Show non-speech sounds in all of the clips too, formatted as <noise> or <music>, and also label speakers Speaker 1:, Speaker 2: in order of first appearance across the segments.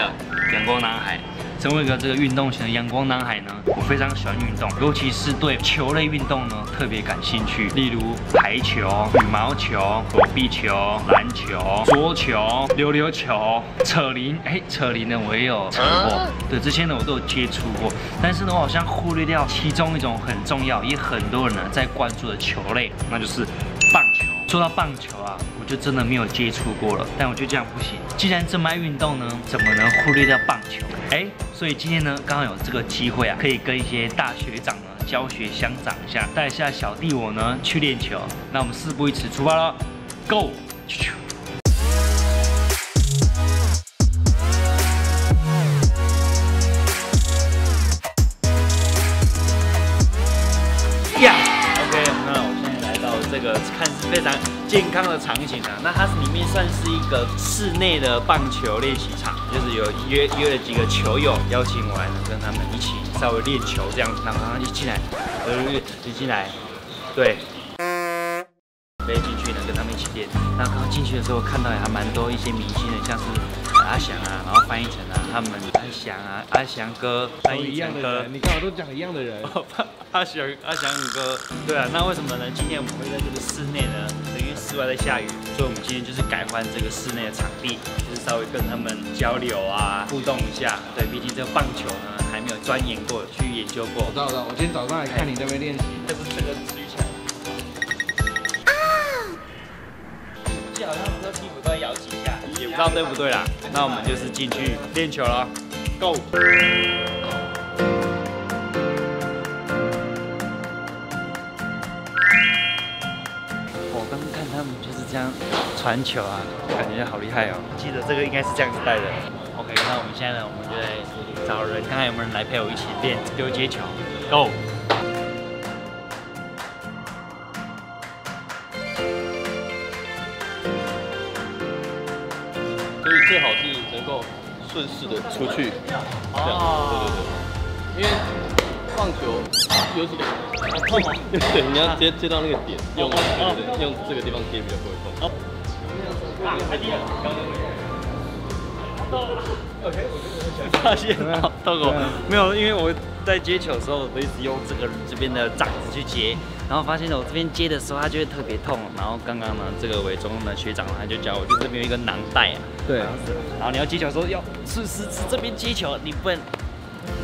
Speaker 1: 个阳光男孩。成为一个这个运动型的阳光男孩呢，我非常喜欢运动，尤其是对球类运动呢特别感兴趣，例如排球、羽毛球、躲避球、篮球、桌球、溜溜球、扯铃。哎，扯铃呢我也有扯过，对这些呢我都有接触过，但是呢我好像忽略掉其中一种很重要，也很多人呢在关注的球类，那就是棒球。说到棒球啊，我就真的没有接触过了。但我觉得这样不行，既然这么爱运动呢，怎么能忽略掉棒球？哎，所以今天呢，刚好有这个机会啊，可以跟一些大学长呢教学相长一下，带一下小弟我呢去练球。那我们事不宜迟，出发了，Go！去去呀 ok 看似非常健康的场景啊，那它里面算是一个室内的棒球练习场，就是有约约了几个球友邀请我来，跟他们一起稍微练球这样子。然后一进来，呃，一进来，对，飞进去呢，跟他们一起练。那刚刚进去的时候，看到还蛮多一些明星的，像是阿翔啊，然后翻译成啊，他们阿翔啊，阿翔哥，
Speaker 2: 翻译成哥，你看我都讲一样的人。<laughs>
Speaker 1: 阿翔阿翔宇哥，对啊，那为什么呢？今天我们会在这个室内呢？等于室外在下雨，所以我们今天就是改换这个室内的场地，就是稍微跟他们交流啊，互动一下。对，毕竟这个棒球呢还没有钻研过去研究过。
Speaker 2: 我知道，我知道，我今天早上来看你那边练习，
Speaker 1: 这是这个举起来。啊！记好像说屁股都要摇几下，也不知道对不对啦。那我们就是进去练球了，Go！这样传球啊，感觉好厉害哦！记得这个应该是这样子带的。OK，那我们现在呢，我们就来找人，看看有没有人来陪我一起练丢接球。Go！
Speaker 3: 所以最好是能够顺势的出去，这样。对对对，因为棒球。有几个痛吗？对，你要接接到那个点，用用这个地方接比较不会痛。好，太低了，刚刚
Speaker 1: 发现痛过没有？因为我在接球的时候，我一直用这个这边的掌子去接，然后发现我这边接的时候，它就会特别痛。然后刚刚呢，这个伪装的学长他就教我，就这边有一个囊袋啊。
Speaker 2: 对。
Speaker 1: 然后你要接球的时候，要是是是这边接球，你不能。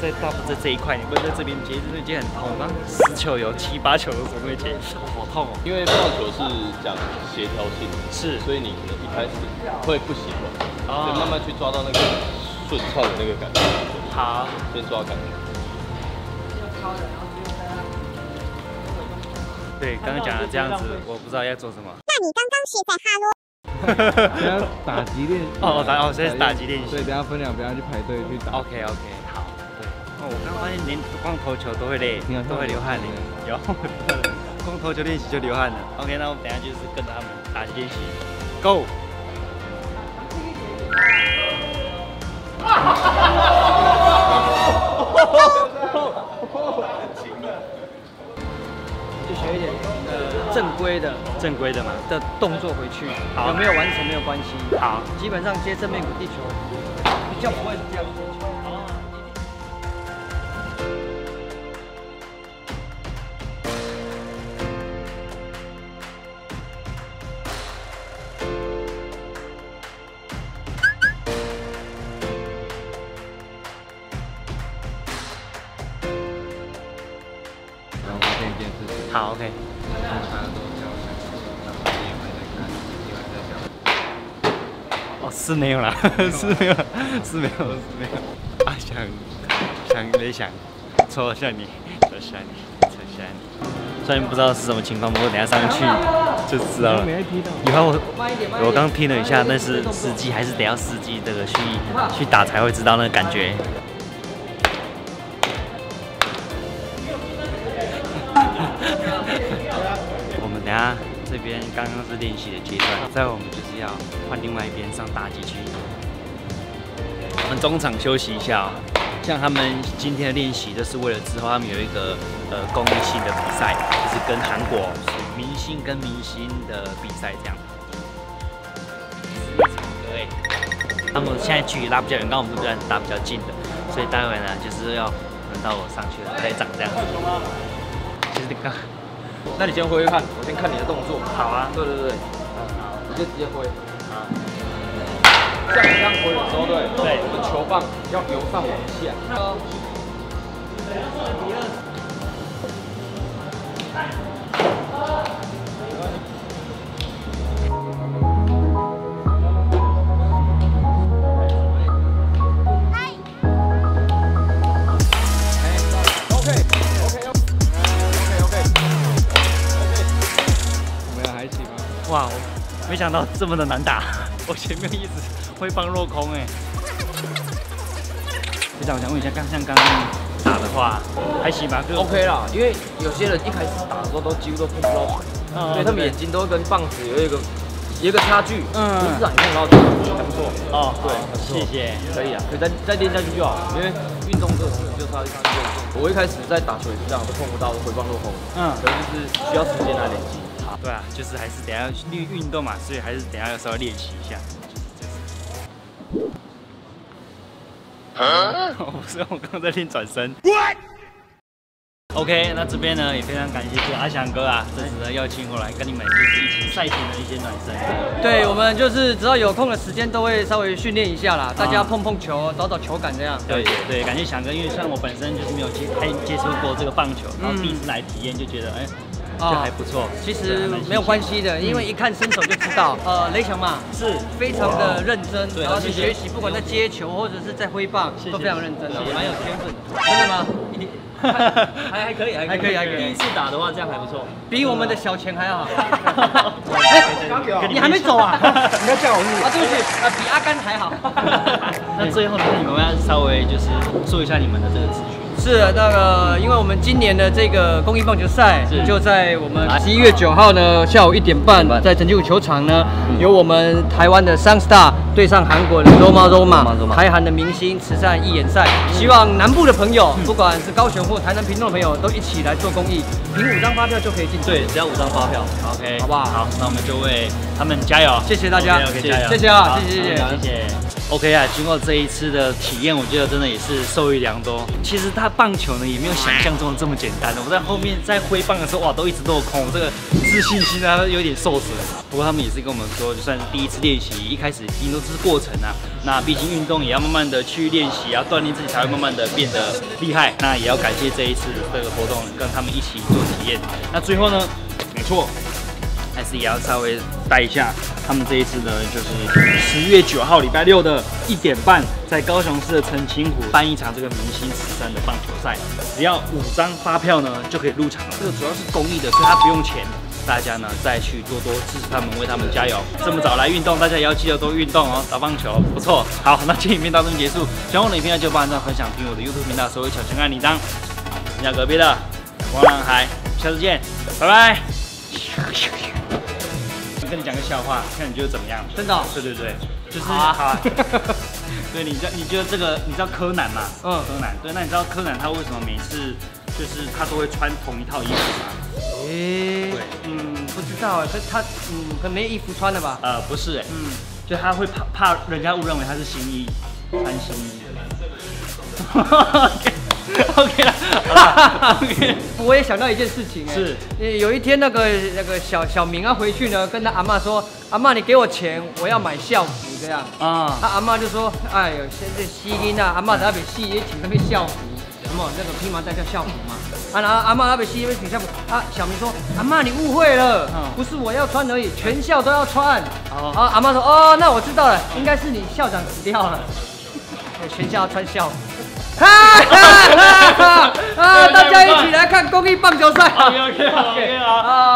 Speaker 1: 在大部在这一块，你不会在这边接，这边接很痛。刚十球有七八球都怎么会接？好痛哦！
Speaker 3: 因为棒球是讲协调性，
Speaker 1: 是，
Speaker 3: 所以你可能一开始会不习惯，所以慢慢去抓到那个顺畅的那个感觉。
Speaker 1: 好，
Speaker 3: 先抓感觉。
Speaker 1: 对，刚刚讲的这样子，我不知道要做什么。
Speaker 4: 那你刚刚是在哈喽？<laughs>
Speaker 2: 等下打击练
Speaker 1: 哦，打哦，现在是打击练习，
Speaker 2: 所以等下分两边要去排队去打。
Speaker 1: OK OK，好，对。哦，我刚刚发现连光投球都会累，都会流汗的。有，<laughs> 光投球练习就流汗了。OK，那我们等下就是跟着他们打击练习，Go。
Speaker 5: 就学一点呃正规的。
Speaker 1: 正规的嘛。
Speaker 5: 的动作回去，有没有完成没有关系。
Speaker 1: 好，
Speaker 5: 基本上接正面鼓地球比较不会这样
Speaker 1: 好，OK。哦，是没有了，是没有，是没有，是没有。啊，想想没想，戳下你，戳下你，戳下你。虽然不知道是什么情况，不过等下上去就知道了。以后我我刚听了一下，那是司机还是得要司机这个去去打才会知道那个感觉。刚刚是练习的阶段，在我们就是要换另外一边上打击区。我们中场休息一下，像他们今天的练习，就是为了之后他们有一个呃公益性的比赛，就是跟韩国明星跟明星的比赛这样。他们现在距离拉比较远，刚我们这边打比较近的，所以待会呢就是要轮到我上去了，才长这样子。刚
Speaker 5: 那你先挥挥看，我先看你的动作。
Speaker 1: 好啊，
Speaker 5: 对对对，你就直接挥。像你这样挥的时候，对，
Speaker 1: 对
Speaker 5: 我们球棒要由上往下。
Speaker 2: 怎
Speaker 1: 哇，我没想到这么的难打，<laughs> 我前面一直挥棒落空哎。队长，我想问一下，刚像刚刚打的话，还行吧？就
Speaker 5: OK 啦，因为有些人一开始打的时候都几乎都碰不到水，
Speaker 1: 嗯
Speaker 5: 所以他们眼睛都会跟棒子有一个有一个差距。
Speaker 1: 嗯
Speaker 5: 不是啊，你看到就还不错。
Speaker 1: 哦，
Speaker 5: 对
Speaker 1: 谢谢。
Speaker 5: 可以啊，可以再再练下去就好，因为运动这个事情就差一差就我一开始在打球也是这样，都碰不到，都回放落后。
Speaker 1: 嗯，
Speaker 5: 可能就是需要时间来累积。
Speaker 1: 对啊，就是还是等一下运运动嘛，所以还是等一下要稍微练习一下。<laughs> 我不是，我刚刚在练转身。OK，那这边呢也非常感谢这个阿翔哥啊，这次呢邀请我来跟你们就是一起赛前的一些暖身。
Speaker 4: 对，我们就是只要有空的时间都会稍微训练一下啦，大家碰碰球，找找球感这样。
Speaker 1: 对对，感谢翔哥，因为像我本身就是没有接还接触过这个棒球，然后第一次来体验就觉得哎，就还不错。
Speaker 4: 其实没有关系的，因为一看身手就知道。呃，雷强嘛
Speaker 1: 是
Speaker 4: 非常的认真，
Speaker 1: 对
Speaker 4: 然后去学习，不管在接球或者是在挥棒，都非常认真的蛮有天分的。<laughs> 真的吗？一定。还还可以，还可以，还可以。
Speaker 1: 第一次打的话，这样还不错。
Speaker 4: 比我们的小钱还好。<laughs>
Speaker 1: 哎
Speaker 4: 你还没走啊？<laughs>
Speaker 2: 你要叫我
Speaker 4: 啊，对不起，啊，比阿甘还好。
Speaker 1: 那最后呢，你们要稍微就是说一下你们的这个。
Speaker 4: 是那个，因为我们今年的这个公益棒球赛
Speaker 1: 是。
Speaker 4: 就在我们十一月九号呢下午一点半，在陈金武球场呢，由我们台湾的 Sunstar 对上韩国的 Roma Roma 台韩的明星慈善义演赛，希望南部的朋友，不管是高雄或台南屏东的朋友，都一起来做公益，凭五张发票就可以进场。
Speaker 1: 对，只要五张发票。OK，
Speaker 4: 好不好
Speaker 1: 好，那我们就为他们加油。
Speaker 4: 谢谢大家。
Speaker 1: 加油，
Speaker 4: 谢谢啊谢谢谢谢。
Speaker 1: 谢谢。OK 啊，经过这一次的体验，我觉得真的也是受益良多。其实他棒球呢也没有想象中的这么简单的。我在后面在挥棒的时候，哇，都一直落空，我这个自信心啊有点受损。不过他们也是跟我们说，就算是第一次练习，一开始一定都是过程啊。那毕竟运动也要慢慢的去练习，要锻炼自己，才会慢慢的变得厉害。那也要感谢这一次这个活动，跟他们一起做体验。那最后呢，没错，还是也要稍微带一下，他们这一次呢，就是十月九号礼拜六的一点半，在高雄市的澄清湖办一场这个明星慈善的棒球赛，只要五张发票呢就可以入场了。这个主要是公益的，所以它不用钱。大家呢再去多多支持他们，为他们加油。这么早来运动，大家也要记得多运动哦，打棒球不错。好，那这影片到这边结束，喜欢我的影片呢就帮按赞、分享、订阅我的 YouTube 频道，所有小圈按铃铛。人家隔壁的光浪海，下次见，拜拜。我跟你讲个笑话，看你觉得怎么样？
Speaker 4: 真的哦
Speaker 1: 对对对，就是
Speaker 4: 好啊
Speaker 1: 好啊。<laughs> 对，你知道你觉得这个你知道柯南吗？
Speaker 4: 嗯
Speaker 1: 柯南。对，那你知道柯南他为什么每次就是他都会穿同一套衣服吗？
Speaker 4: 诶
Speaker 1: 对，
Speaker 4: 嗯，不知道哎，可是他嗯，可没衣服穿了吧？
Speaker 1: 呃，不是哎、
Speaker 4: 嗯，
Speaker 1: 就他会怕怕人家误认为他是新衣，穿新衣。<laughs> <laughs> OK 了，好，OK。
Speaker 4: 我也想到一件事情哎，
Speaker 1: 是
Speaker 4: 呃有一天那个那个小小明啊回去呢，跟他阿妈说，阿妈你给我钱，我要买校服这样。
Speaker 1: 啊，
Speaker 4: 他阿妈就说，哎呦，现在西音啊，阿妈在那边戏也请那边校服，什么那个披麻戴叫校服嘛。啊，然后阿妈那边西那边请校服，啊，小明说，阿妈你误会了，
Speaker 1: 嗯
Speaker 4: 不是我要穿而已，全校都要穿。
Speaker 1: 哦
Speaker 4: 啊，阿妈说，哦，那我知道了，应该是你校长死掉了，<laughs> 全校要穿校服。<laughs> 哈哈哈哈！<laughs> 啊，大家一起来看公益棒球赛。
Speaker 1: OK OK OK 啊。
Speaker 4: 啊。